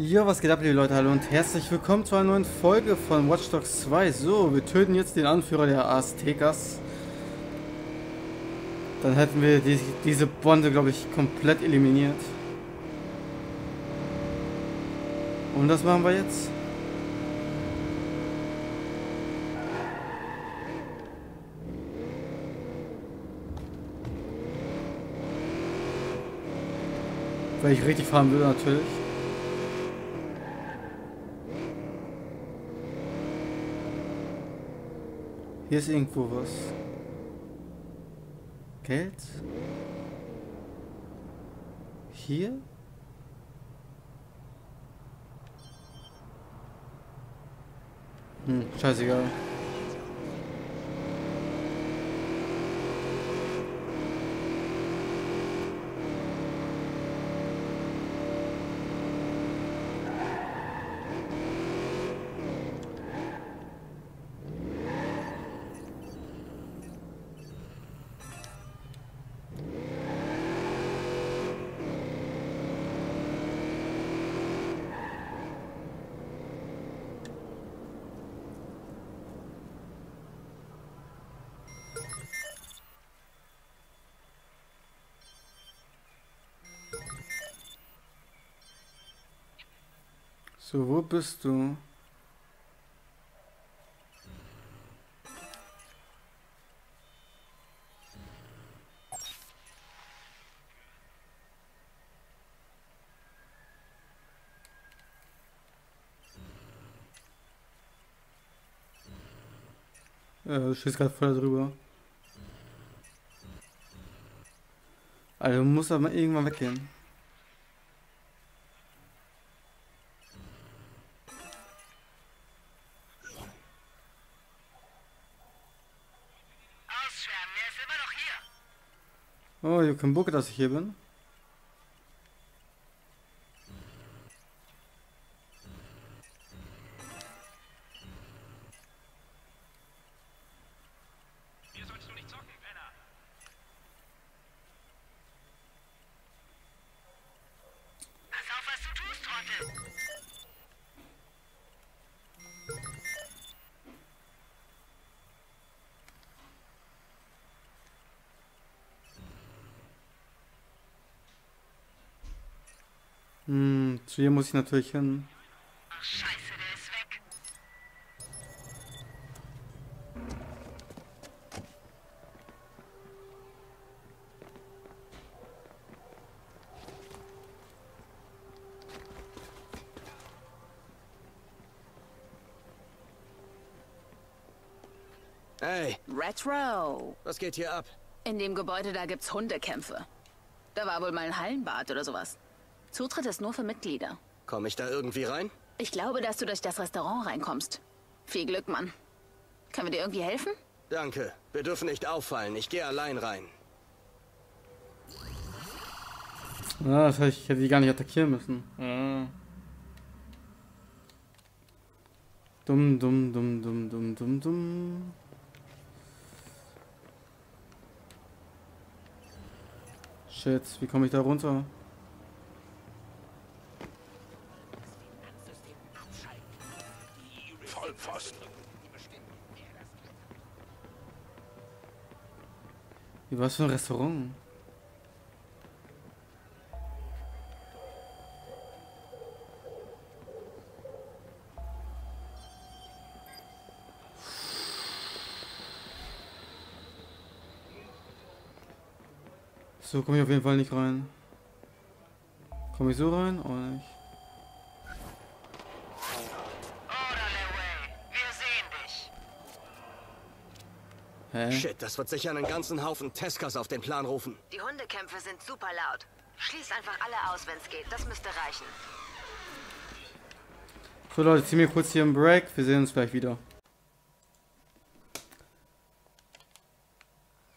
Ja, was geht ab, liebe Leute? Hallo und herzlich willkommen zu einer neuen Folge von Watch Dogs 2. So, wir töten jetzt den Anführer der Aztecas. Dann hätten wir die, diese Bonde, glaube ich, komplett eliminiert. Und das machen wir jetzt. Weil ich richtig fahren will, natürlich. Hier ist irgendwo was. Geld? Hier? Hm, scheißegal. So, wo bist du? Du stehst gerade voll drüber. Also, du musst aber irgendwann weggehen. Oh, ich hab keinen Bock, zu ihr muss ich natürlich hin. Ach, scheiße, der ist weg. Hey, Retro. was geht hier ab? In dem Gebäude da gibt's Hundekämpfe. Da war wohl mal ein Hallenbad oder sowas. Zutritt ist nur für Mitglieder. Komme ich da irgendwie rein? Ich glaube, dass du durch das Restaurant reinkommst. Viel Glück, Mann. Können wir dir irgendwie helfen? Danke. Wir dürfen nicht auffallen. Ich gehe allein rein. Ah, das heißt, ich hätte die gar nicht attackieren müssen. Ah. Dumm, dumm, dumm, dumm, dumm, dumm, dumm. Shit, wie komme ich da runter? Wie was für ein Restaurant? So komme ich auf jeden Fall nicht rein. Komme ich so rein? Auch nicht. Hä? Shit, das wird sicher einen ganzen Haufen Teskas auf den Plan rufen. Die Hundekämpfe sind super laut. Schließt einfach alle aus, wenn's geht. Das müsste reichen. So Leute, ziehen wir kurz hier einen Break. Wir sehen uns gleich wieder.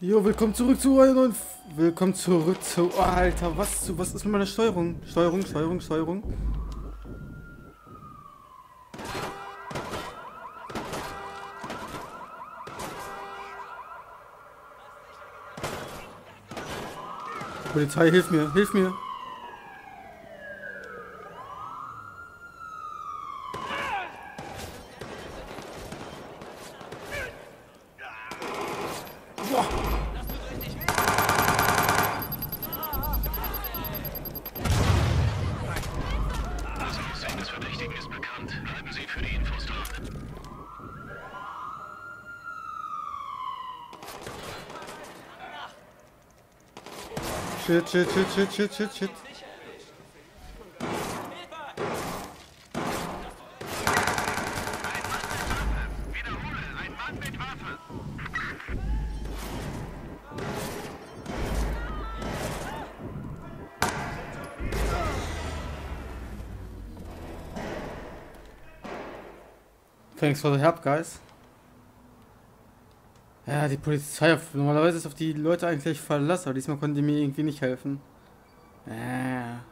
Jo, willkommen zurück zu einer neuen... F willkommen zurück zu... Oh, Alter, was, zu, was ist mit meiner Steuerung? Steuerung, Steuerung, Steuerung. Polizei, hilf mir, hilf mir. Shit, shit, shit, shit, shit, shit. Thanks for the help, guys. Ja, die Polizei. Normalerweise ist auf die Leute eigentlich Verlass, aber diesmal konnten die mir irgendwie nicht helfen. Ja.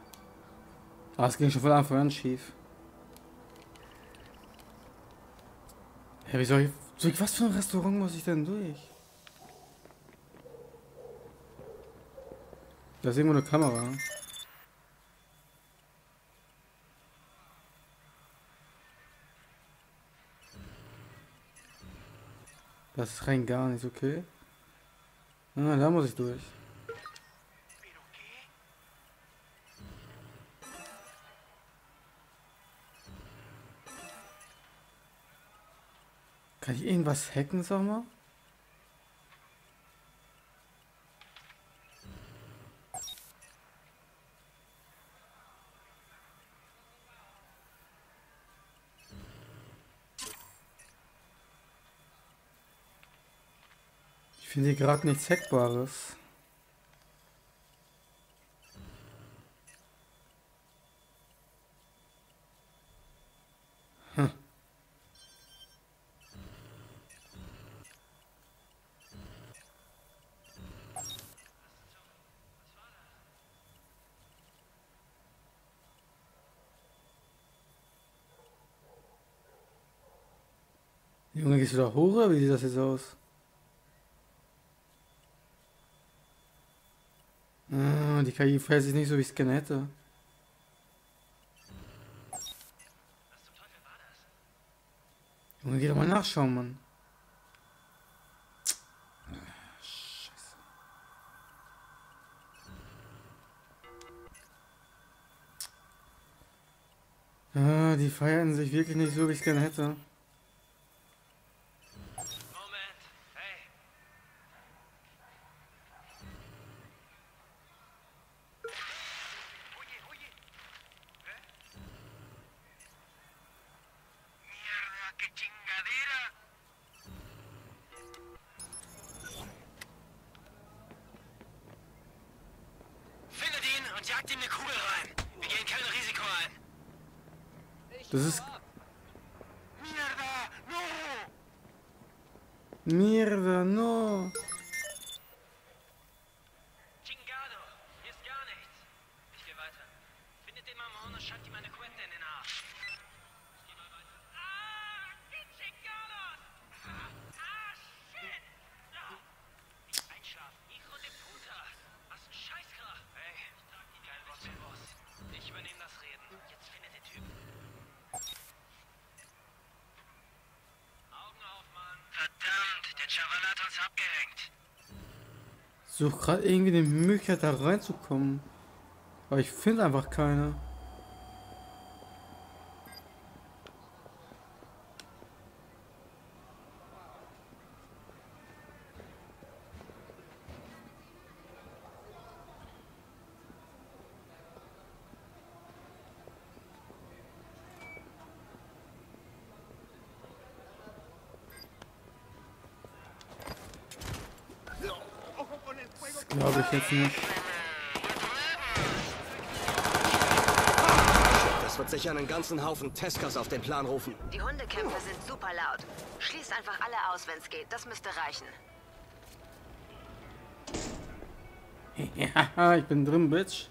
Aber es ging schon von Anfang an schief. Ja, wie soll ich, ich. Was für ein Restaurant muss ich denn durch? Da ist irgendwo eine Kamera. Das ist rein gar nicht okay. Ah, da muss ich durch. Kann ich irgendwas hacken, sag mal? Hier gerade nichts Hackbares. Hm. Junge, gehst du da hoch oder wie sieht das jetzt aus? Ah, die KI verhält sich nicht so, wie ich es gerne hätte. Junge, geh doch mal nachschauen, Mann. Scheiße. Ah, die feiern sich wirklich nicht so, wie ich es gerne hätte. Ihm eine Kugel rein. Wir gehen kein Risiko ein. Das ist Mierda, no. Mierda, Such gerade irgendwie eine Möglichkeit da reinzukommen. Aber ich finde einfach keine. Ich jetzt nicht. Das wird sicher einen ganzen Haufen Teskas auf den Plan rufen. Die Hundekämpfe sind super laut. Schließt einfach alle aus, wenn's geht. Das müsste reichen. Ja, ich bin drin, Bitch.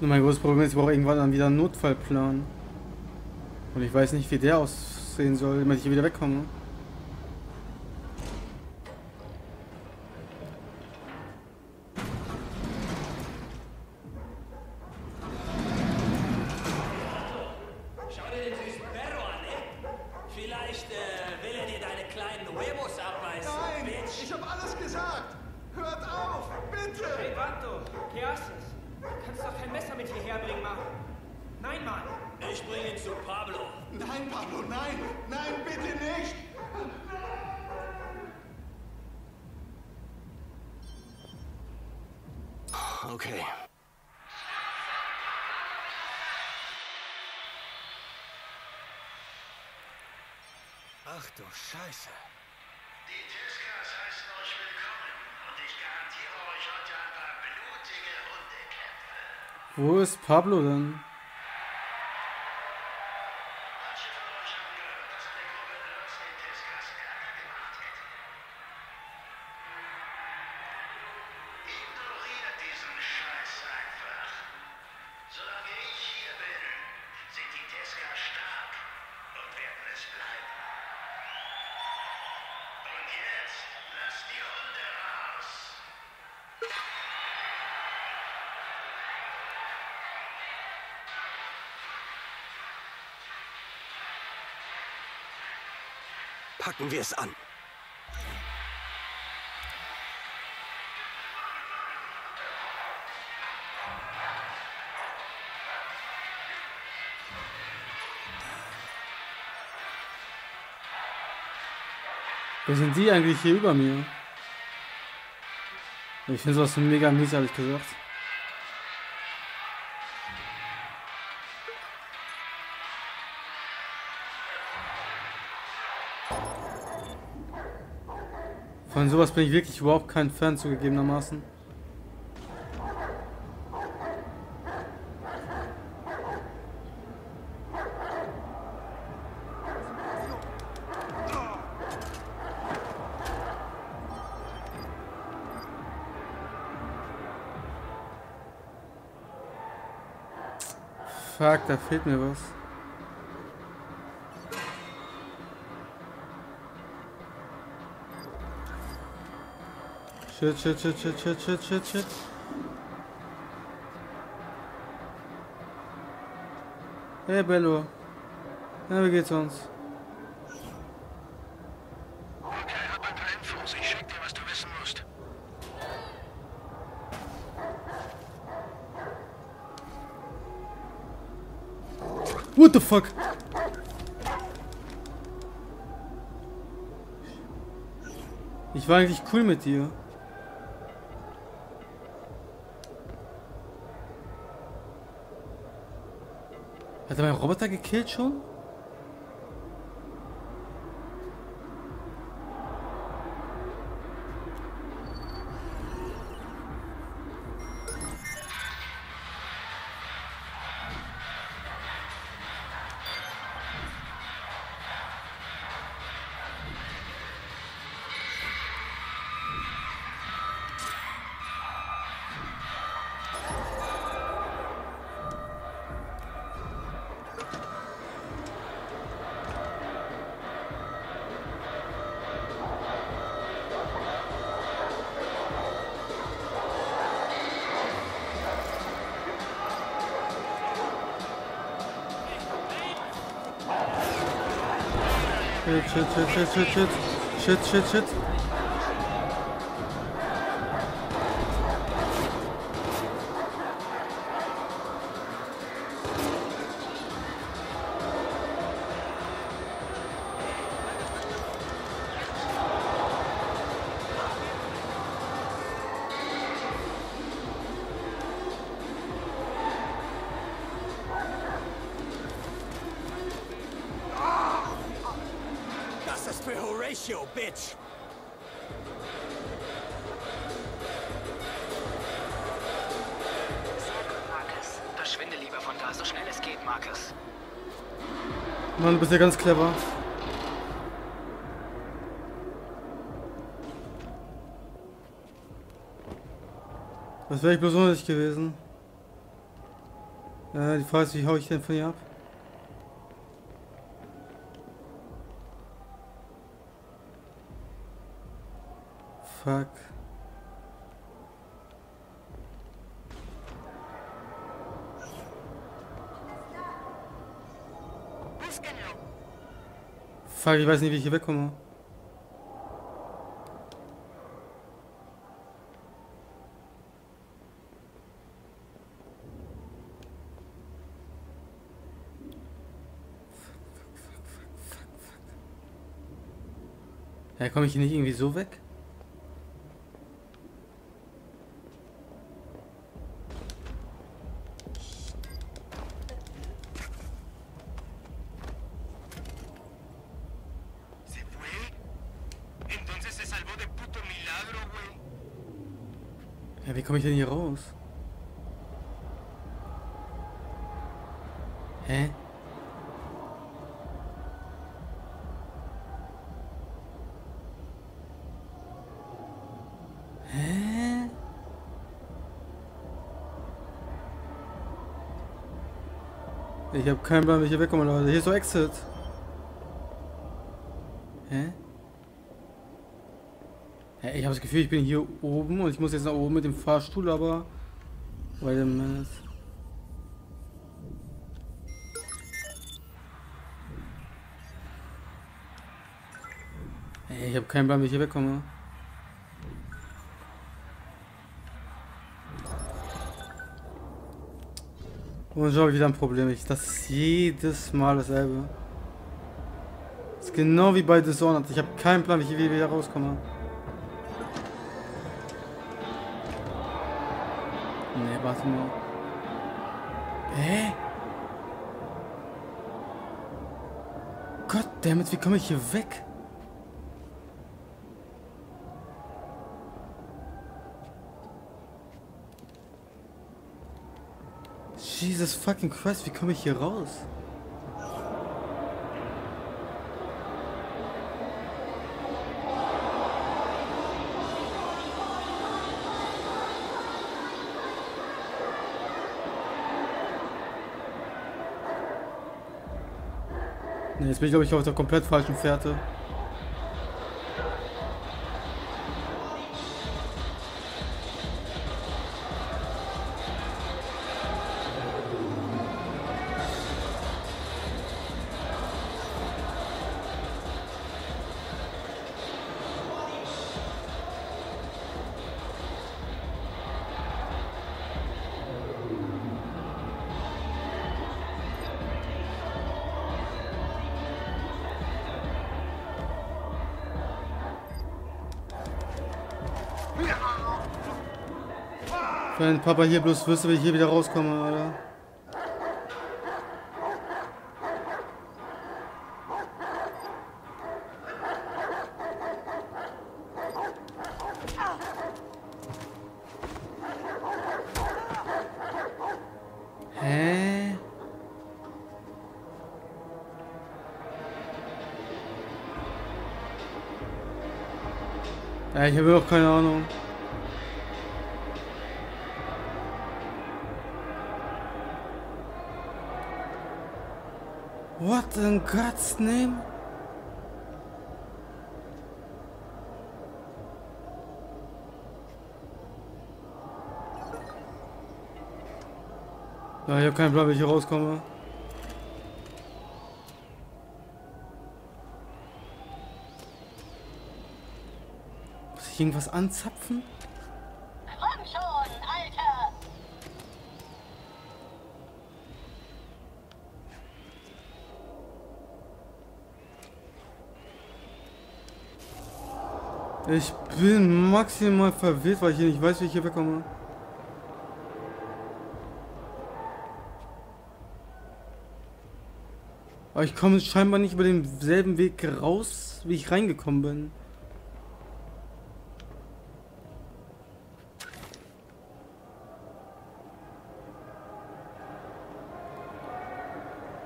Nur mein großes Problem ist, ich brauche irgendwann dann wieder einen Notfallplan. Und ich weiß nicht, wie der aussehen soll, damit ich hier wieder wegkomme. Okay. Ach du Scheiße. Die Tiskas heißen euch willkommen und ich garantiere euch heute ein paar blutige Hundekämpfe. Wo ist Pablo denn? Packen wir es an. Wer sind die eigentlich hier über mir? Ich finde sowas mega mies, ehrlich gesagt. Von sowas bin ich wirklich überhaupt kein Fan zugegebenermaßen. Fuck, da fehlt mir was. Shit, shit, shit, shit, shit, shit, shit, shit. Hey Bello. Na, wie geht's uns? Okay, hab ein paar Infos. Ich schick dir, was du wissen musst. What the fuck? Ich war eigentlich cool mit dir. Hat er meinen Roboter gekillt schon? Shit, shit, shit, shit, shit, shit. Shit, shit, shit. Marcus. Mann, du bist ja ganz clever. Was wäre ich dich gewesen? Äh, die Frage ist, wie hau ich denn von ihr ab? Fuck. Fuck, ich weiß nicht, wie ich hier wegkomme. Ja, komme ich hier nicht irgendwie so weg? Komme ich denn hier raus? Hä? Hä? Ich habe keinen Plan, wie ich hier wegkomme, Leute. Hier ist so Exit. Hä? Hä, ich habe das Gefühl, ich bin hier oben und ich muss jetzt nach oben mit dem Fahrstuhl, aber... Wait a minute. Ich habe keinen Plan, wie ich hier wegkomme. Und schon hab ich wieder ein Problem. Ich, das ist jedes Mal dasselbe. Das ist genau wie bei Dishonored. Ich habe keinen Plan, wie ich hier wieder rauskomme. Warte mal. Hä? Gott, damit, wie komme ich hier weg? Jesus fucking Christ, wie komme ich hier raus? Jetzt bin ich glaube ich auf der komplett falschen Fährte. Wenn Papa hier bloß wüsste, wie ich hier wieder rauskomme, oder? Hä? Ich habe auch keine Ahnung. What in God's name? Ja, ich habe keinen Plan, wie ich hier rauskomme. Muss ich irgendwas anzapfen? Komm schon, Alter! Ich bin maximal verwirrt, weil ich hier nicht weiß, wie ich hier wegkomme. Aber ich komme scheinbar nicht über denselben Weg raus, wie ich reingekommen bin.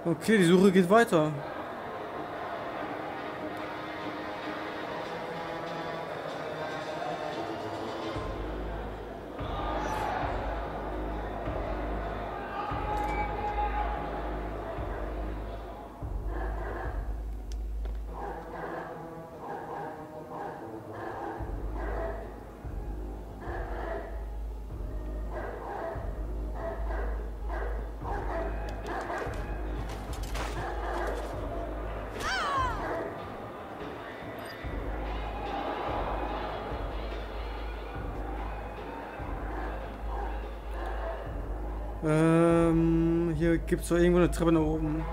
Okay, die Suche geht weiter. Gibt es doch irgendwo eine Treppe nach oben.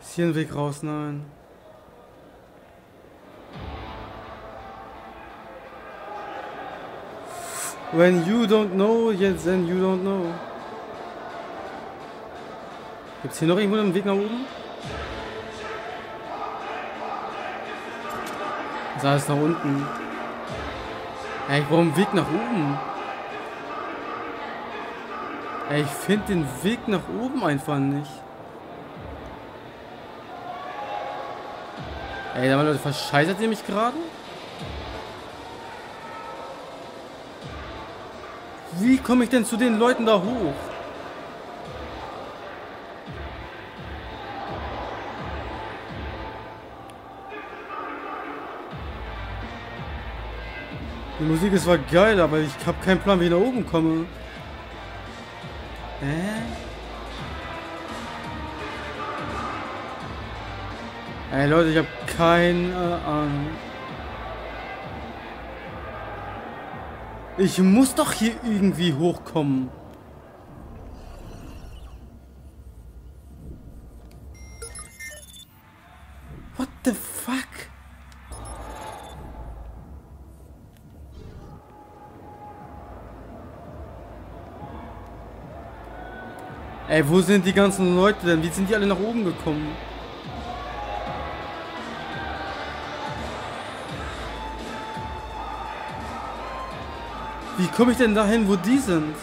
Ist hier ein Weg raus? Nein. When you don't know, yes, then you don't know. Gibt's hier noch irgendwo einen Weg nach oben? Das ist nach unten. Ey, einen Weg nach oben. Ey, ich finde den Weg nach oben einfach nicht. Ey, da Leute, verscheißert ihr mich gerade? Wie komme ich denn zu den Leuten da hoch? Musik ist zwar geil, aber ich habe keinen Plan, wie ich nach oben komme. Hä? Ey Leute, ich habe keine Ahnung. Ich muss doch hier irgendwie hochkommen. Ey, wo sind die ganzen Leute denn? Wie sind die alle nach oben gekommen? Wie komme ich denn dahin, wo die sind?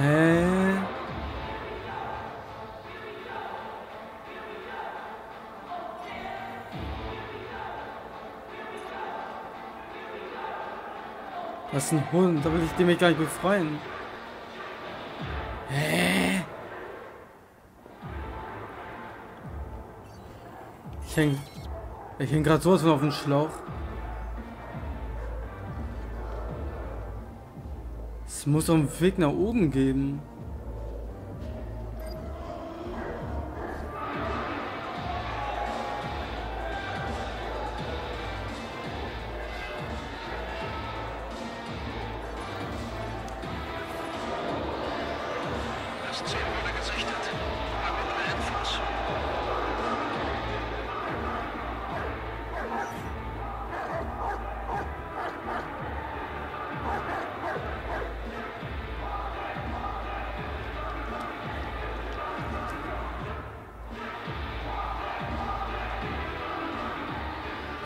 Hä? Ist ein Hund, da will ich den mich gleich befreien. Hä? Ich häng. Ich häng gerade sowas von auf dem Schlauch. Es muss doch einen Weg nach oben geben. Das Ziel wurde gesichtet. Haben alle Infos.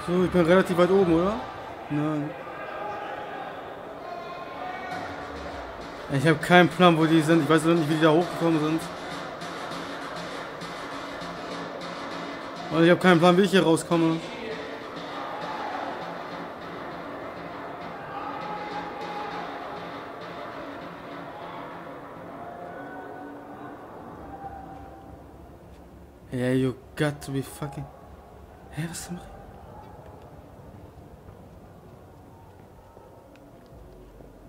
So, ich bin relativ weit oben, oder? Nein. Ich habe keinen Plan, wo die sind. Ich weiß noch nicht, wie die da hochgekommen sind. Und ich habe keinen Plan, wie ich hier rauskomme. Yeah, you got to be fucking... Hä, was mache ich?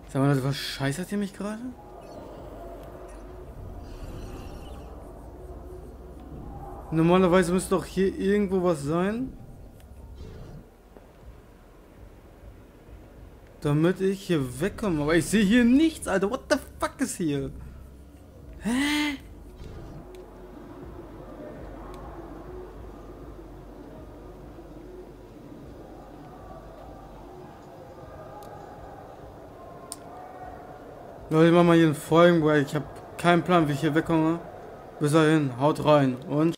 Sag mal, Leute, was scheißert ihr mich gerade? Normalerweise müsste doch hier irgendwo was sein. Damit ich hier wegkomme. Aber ich sehe hier nichts, Alter. What the fuck ist hier? Hä? Leute, ich mach mal hier einen Folgen, weil ich habe keinen Plan, wie ich hier wegkomme. Bis dahin, haut rein und